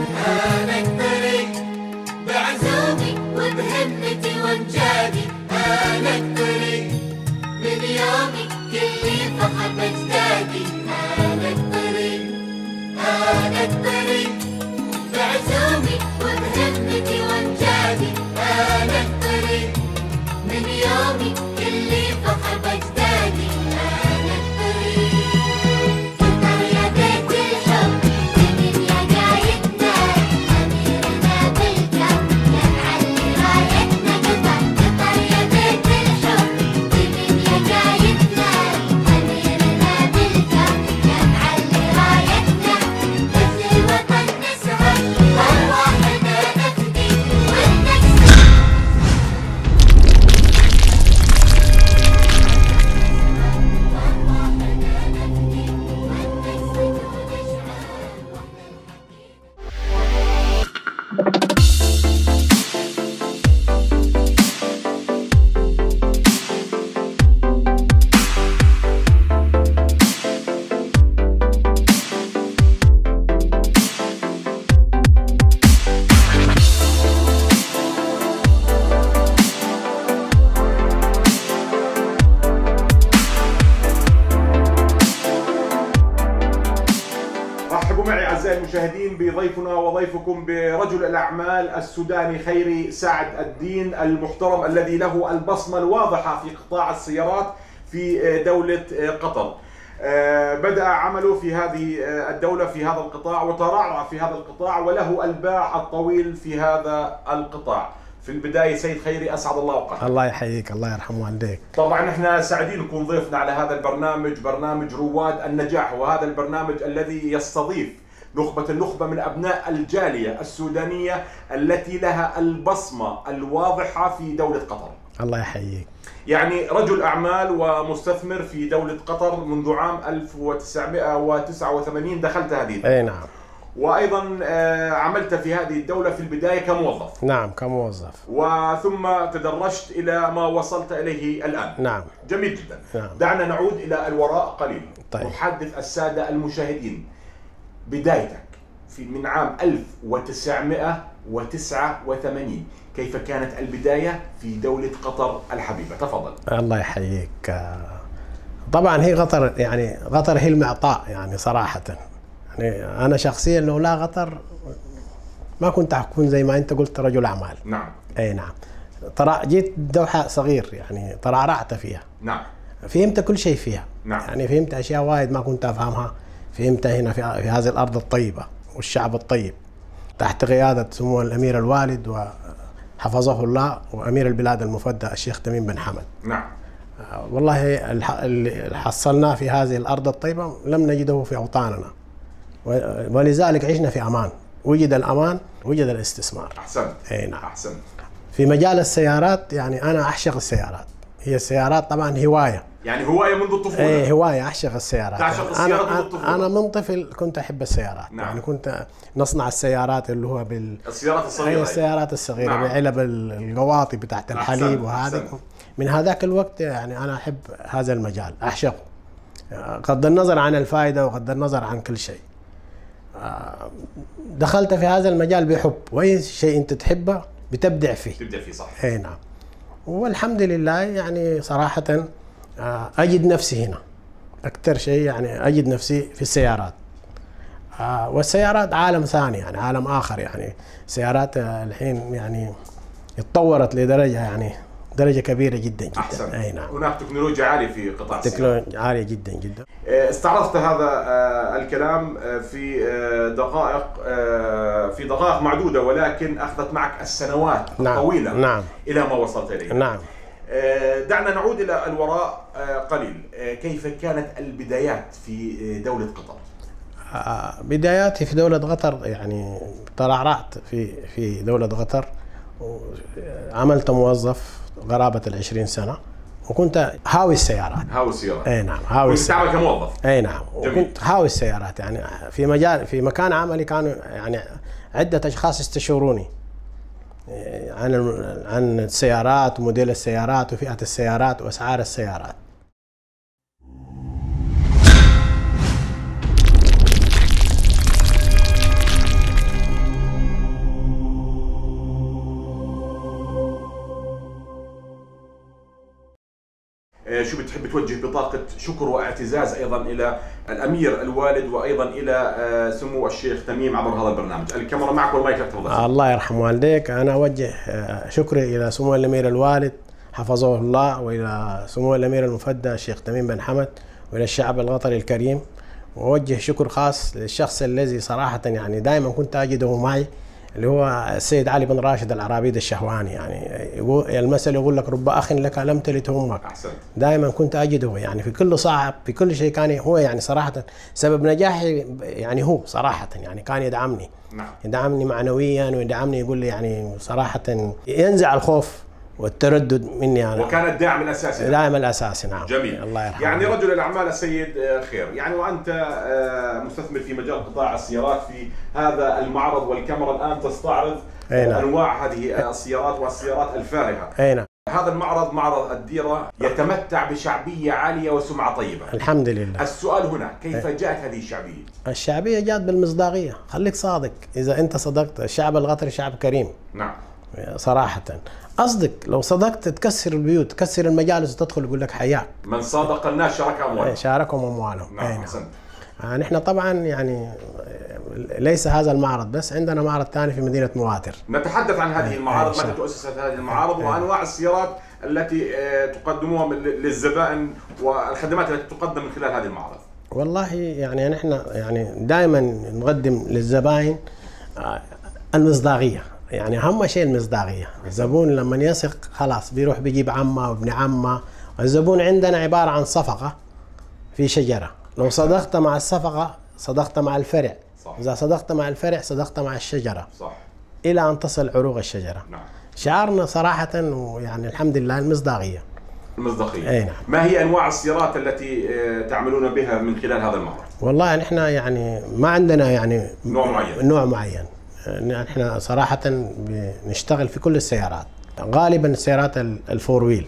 أنا اعزائي المشاهدين بضيفنا وضيفكم برجل الأعمال السوداني خيري سعد الدين المحترم الذي له البصمة الواضحة في قطاع السيارات في دولة قطر. آه، بدأ عمله في هذه آه، الدولة في هذا القطاع وترعرع في هذا القطاع وله الباع الطويل في هذا القطاع. في البداية سيد خيري أسعد الله أوقاتك. الله يحييك الله يرحم والديك طبعا إحنا سعيدين نكون ضيفنا على هذا البرنامج برنامج رواد النجاح وهذا البرنامج الذي يستضيف نخبة النخبة من أبناء الجالية السودانية التي لها البصمة الواضحة في دولة قطر. الله يحييك. يعني رجل أعمال ومستثمر في دولة قطر منذ عام 1989 دخلت هذه. أي نعم. وأيضا آه، عملت في هذه الدولة في البداية كموظف. نعم كموظف. وثم تدرجت إلى ما وصلت إليه الآن. نعم. جميل جدا. نعم. دعنا نعود إلى الوراء قليل طيب. نحدث السادة المشاهدين. بدايتك في من عام 1989 كيف كانت البداية في دولة قطر الحبيبة؟ تفضل. الله يحييك. طبعا هي قطر يعني قطر هي المعطاء يعني صراحة. يعني أنا شخصيا لو لا قطر ما كنت أكون زي ما أنت قلت رجل أعمال. نعم. أي نعم. ترى جيت دوحة صغير يعني ترعرعت فيها. نعم. فهمت كل شيء فيها. نعم. يعني فهمت أشياء وايد ما كنت أفهمها. فهمتها هنا في, في هذه الأرض الطيبة والشعب الطيب؟ تحت قيادة سمو الأمير الوالد وحفظه الله وأمير البلاد المفدى الشيخ تميم بن حمد. نعم. آه، والله اللي حصلناه في هذه الأرض الطيبة لم نجده في أوطاننا. و- ولذلك عشنا في أمان. وجد الأمان وجد الاستثمار. احسنت إي نعم. احسنت في مجال السيارات يعني أنا أعشق السيارات. هي السيارات طبعا هواية. يعني هواية منذ الطفولة. إيه هواية أعشق السيارات. تعشق السيارات منذ أنا الطفولة. أنا من طفل كنت أحب السيارات. نعم. يعني كنت نصنع السيارات اللي هو بال السيارات الصغيرة السيارات الصغيرة نعم. بعلب ال- القواطي بتاعت الحليب وهذا. من هذاك الوقت يعني أنا أحب هذا المجال أعشقه. بغض النظر عن الفائده وبغض النظر عن كل شيء. آه، دخلت في هذا المجال بحب. وأي شيء أنت تحبه بتبدع فيه. تبدا فيه صح. اي نعم. والحمد لله يعني صراحة آه، أجد نفسي هنا. أكثر شيء يعني أجد نفسي في السيارات. آه، والسيارات عالم ثاني يعني عالم آخر يعني. سيارات آه، الحين يعني اتطورت لدرجة يعني درجة كبيرة جدا جدا. أحسن. أي نعم. هناك تكنولوجيا عالية في قطاع السيارات. تكنولوجيا عالية جدا جدا. استعرضت هذا الكلام في دقائق في دقائق معدودة ولكن أخذت معك السنوات نعم الطويلة نعم. إلى ما وصلت إليه نعم. دعنا نعود إلى الوراء آه، قليل. آه، كيف كانت البدايات في آه، دولة قطر؟ آه، بداياتي في دولة قطر يعني ترعرعت في في دولة قطر. عملت موظف قرابة العشرين سنة وكنت هاوي السيارات. هاو السيارة أي نعم هاوي كنت السيارات. كموظف. أي نعم جميل. وكنت هاوي السيارات يعني في مجال في مكان عملي كانوا يعني عدة أشخاص يستشوروني. إيه، عن عن السيارات وموديل السيارات وفئة السيارات وأسعار السيارات. شو بتحب توجه بطاقة شكر واعتزاز أيضا إلى الأمير الوالد وأيضا إلى آه، سمو الشيخ تميم عبر هذا البرنامج. الكاميرا معك والمايك لك تفضل. الله يرحم والديك. أنا أوجه آه، شكري إلى سمو الأمير الوالد حفظه الله وإلى سمو الأمير المفدى الشيخ تميم بن حمد وإلى الشعب القطري الكريم. وأوجه شكر خاص للشخص الذي صراحة يعني دائما كنت أجده معي اللي هو السيد علي بن راشد العرابيد الشهواني. يعني يقول المثل يقول لك رب أخ لك لم تلد أمك. دائما كنت أجده. يعني في كل صعب في كل شيء كان هو يعني صراحة سبب نجاحي يعني هو صراحة. يعني كان يدعمني. نعم. يدعمني معنويا ويدعمني يقول لي يعني صراحة ينزع الخوف. والتردد مني أنا وكان الداعم الأساسي. دائما الأساسي نعم. جميل. الله يرحمه. يعني رجل الأعمال السيد آه، خير. يعني وأنت آه، مستثمر في مجال قطاع السيارات في هذا المعرض والكاميرا الآن تستعرض أي نعم. أنواع هذه السيارات والسيارات الفارهة. أي نعم. هذا المعرض معرض الديرة يتمتع بشعبية عالية وسمعة طيبة. الحمد لله. السؤال هنا كيف. جاءت هذه الشعبية؟ الشعبية جات بالمصداقية. خليك صادق. إذا أنت صدقت الشعب القطري شعب كريم. نعم. صراحة. اصدق لو صدقت تكسر البيوت تكسر المجالس وتدخل يقول لك حياك. من صادق الناس شرك أموالهم. شاركهم أموالهم. أي نعم. أحسنت. آه، نحن طبعا يعني ليس هذا المعرض بس عندنا معرض ثاني في مدينة مواتر. نتحدث عن هذه إيه، المعارض إيه، متى تؤسست هذه المعارض إيه. وأنواع السيارات التي آه، تقدموها للزبائن والخدمات التي تقدم من خلال هذه المعارض. والله يعني نحن يعني دائما نقدم للزباين آه، المصداقية. يعني اهم شيء المصداقية. الزبون لما يثق خلاص بيروح بيجيب عمه وابن عمه. الزبون عندنا عبارة عن صفقة في شجرة. لو صدقت مع الصفقة صدقت مع الفرع. صح. إذا صدقت مع الفرع صدقت مع الشجرة. صح. إلى أن تصل عروق الشجرة. نعم. شعارنا صراحة ويعني الحمد لله المصداقية. المصداقية. أي نعم. ما هي أنواع السيارات التي آه، تعملون بها من خلال هذا المعرض والله نحن يعني ما عندنا يعني نوع معين. نوع معين. نحن صراحة بنشتغل في كل السيارات. غالبا السيارات ال- ال four wheel.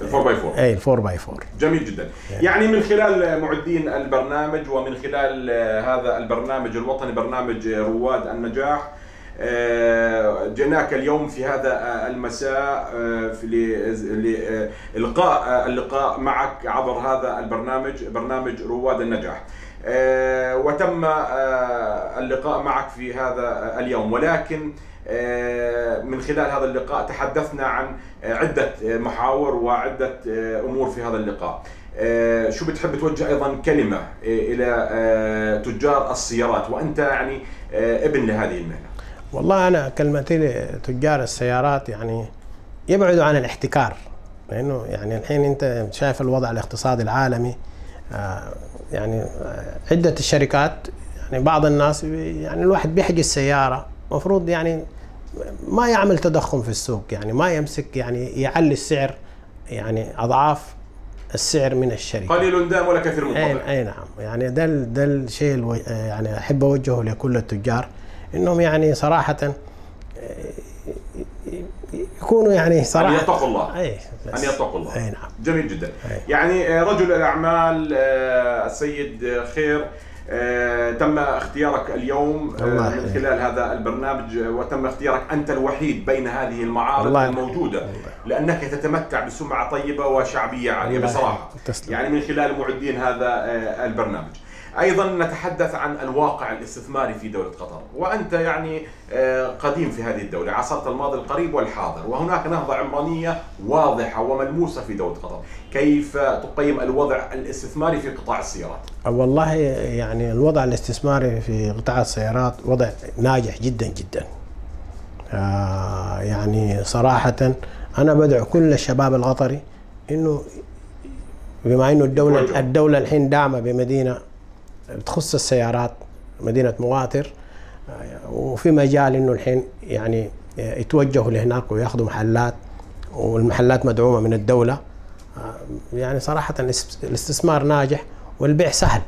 4 by 4 اي ال four by four. جميل جدا. يعني من خلال معدين البرنامج ومن خلال هذا البرنامج الوطني برنامج رواد النجاح آه، جئناك اليوم في هذا المساء آه، لإلقاء آه، اللقاء معك عبر هذا البرنامج برنامج رواد النجاح. وتم آه، اللقاء معك في هذا آه، اليوم. ولكن آه، من خلال هذا اللقاء تحدثنا عن آه، عدة آه، محاور وعدة آه، أمور في هذا اللقاء. آه، شو بتحب توجه أيضا كلمة آه، إلى آه، تجار السيارات؟ وأنت يعني آه، ابن لهذه المهنة. والله أنا كلمتي لتجار السيارات يعني يبعدوا عن الاحتكار لأنه يعني الحين أنت شايف الوضع الاقتصادي العالمي آه، يعني عدة الشركات يعني بعض الناس يعني الواحد بيحجز سيارة مفروض يعني ما يعمل تضخم في السوق يعني ما يمسك يعني يعلي السعر يعني أضعاف السعر من الشركة قليل دام ولا كثير من قبل أي نعم يعني ده ده الشيء. يعني أحب أوجهه لكل التجار إنهم يعني صراحة يكونوا يعني صراحة يتقوا الله. أي. أن يتقوا الله أي نعم جميل جدا أي. يعني آه، رجل الأعمال آه، السيد آه، خير تم اختيارك اليوم الله من. خلال هذا البرنامج وتم اختيارك أنت الوحيد بين هذه المعارض الله الموجودة لأنك تتمتع بسمعة طيبة وشعبية عالية الله بصراحة يحييك. تسلم. يعني من خلال معدين هذا البرنامج أيضا نتحدث عن الواقع الاستثماري في دولة قطر. وأنت يعني آه، قديم في هذه الدولة عاصرت الماضي القريب والحاضر وهناك نهضة عمرانية واضحة وملموسة في دولة قطر. كيف تقيم الوضع الاستثماري في قطاع السيارات؟ والله يعني الوضع الاستثماري في قطاع السيارات وضع ناجح جدا جدا. آه يعني صراحة أنا بدعو كل الشباب القطري إنه بما إنه الدولة يتوجهوا. الدولة الحين داعمة بمدينة تخص السيارات مدينة مواتر وفي مجال إنه الحين يعني يتوجهوا لهناك وياخذوا محلات والمحلات مدعومة من الدولة. آه، يعني صراحة الاس- الاستثمار ناجح والبيع سهل.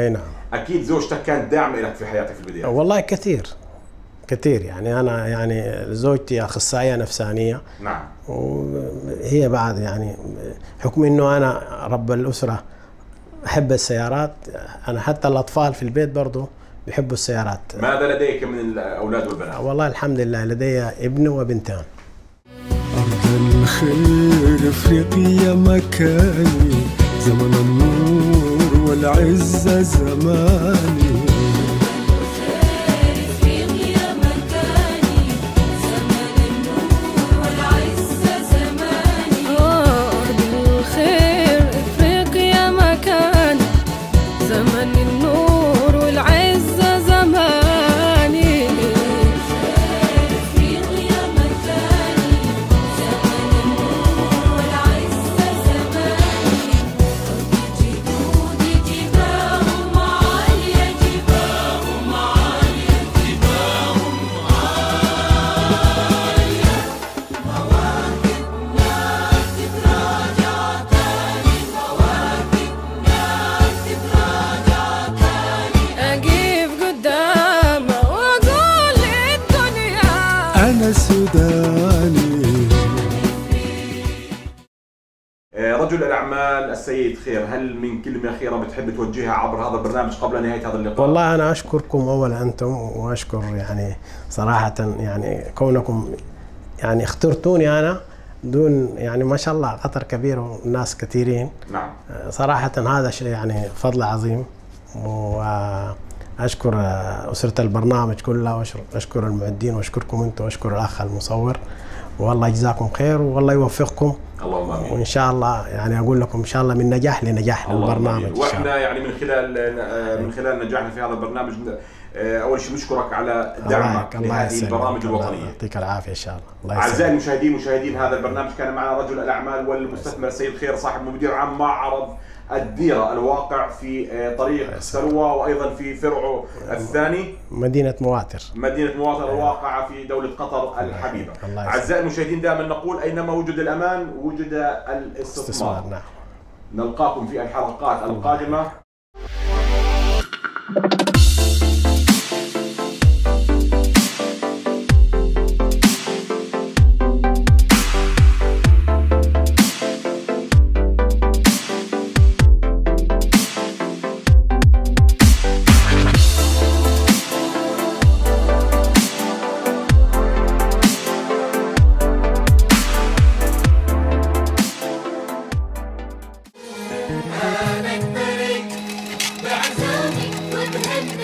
اي نعم. أكيد زوجتك كانت داعمة لك في حياتك في البداية. والله كثير كثير يعني. أنا يعني زوجتي أخصائية نفسانية. نعم. وهي بعد يعني حكم إنه أنا رب الأسرة أحب السيارات. أنا حتى الأطفال في البيت برضو بيحبوا السيارات. ماذا لديك من الأولاد والبنات؟ والله الحمد لله لدي ابن وبنتان. أرض الخير إفريقيا مكاني. زمن النور والعزة زماني. آه، رجل الأعمال السيد خير هل من كلمة أخيرة بتحب توجهها عبر هذا البرنامج قبل نهاية هذا اللقاء؟ والله أنا أشكركم اولا أنتم وأشكر يعني صراحة يعني كونكم يعني اخترتوني أنا دون يعني ما شاء الله قطر كبير وناس كثيرين. نعم. صراحة هذا شيء يعني فضل عظيم وأشكر أسرة البرنامج كلها وأشكر المعدين وأشكركم أنتم وأشكر الأخ المصور. والله يجزاكم خير والله يوفقكم. اللهم آمين. وإن شاء الله يعني أقول لكم إن شاء الله من نجاح لنجاح للبرنامج وإحنا يعني من خلال آه، من خلال نجاحنا في هذا البرنامج آه، أول شيء نشكرك على دعمك لهذه. البرامج الله الوطنية. يعطيك العافية إن شاء الله. الله أعزائي المشاهدين مشاهدين هذا البرنامج كان معنا رجل الأعمال والمستثمر السيد خير صاحب مدير عام معرض الديره الواقع في آه، طريق سلوى وأيضا في فرعه الثاني. مدينة مواتر مدينة مواطن الواقعة في دولة قطر الحبيبة. أعزائي المشاهدين دائما نقول أينما وجد الأمان وجد استثمار الاستثمار. نعم. نلقاكم في الحلقات القادمة.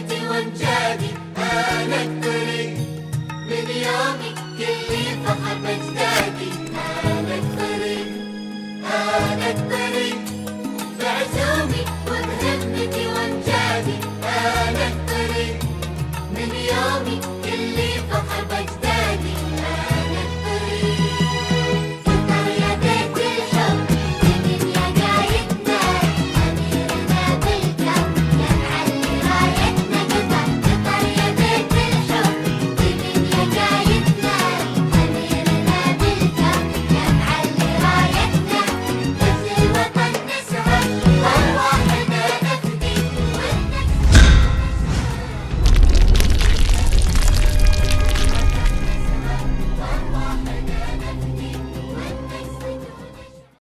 وبهمتي وامجادي أنا الطريق من يومي كل فخر بجدادي